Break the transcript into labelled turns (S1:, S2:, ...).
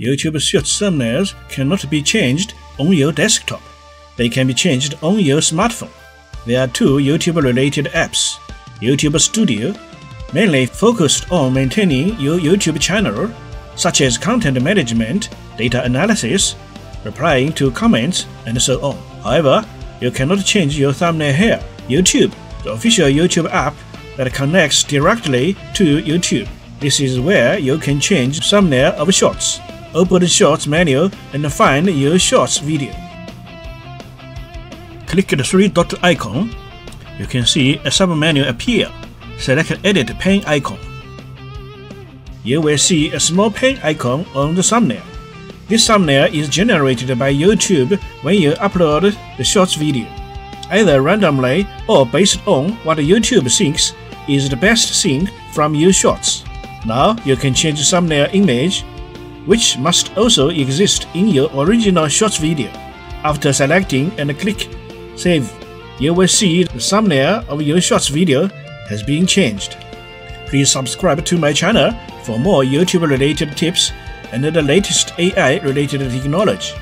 S1: YouTube Shorts thumbnails cannot be changed on your desktop. They can be changed on your smartphone. There are two YouTube related apps YouTube Studio, mainly focused on maintaining your YouTube channel, such as content management, data analysis, replying to comments, and so on. However, you cannot change your thumbnail here. YouTube, the official YouTube app that connects directly to YouTube. This is where you can change thumbnail of shorts. Open the Shorts menu and find your Shorts video. Click the three dot icon. You can see a submenu appear. Select Edit Pen icon. You will see a small pen icon on the thumbnail. This thumbnail is generated by YouTube when you upload the Shorts video, either randomly or based on what YouTube thinks is the best thing from your Shorts. Now you can change the thumbnail image which must also exist in your original Shorts video. After selecting and click Save, you will see the thumbnail of your Shorts video has been changed. Please subscribe to my channel for more YouTube related tips and the latest AI related technology.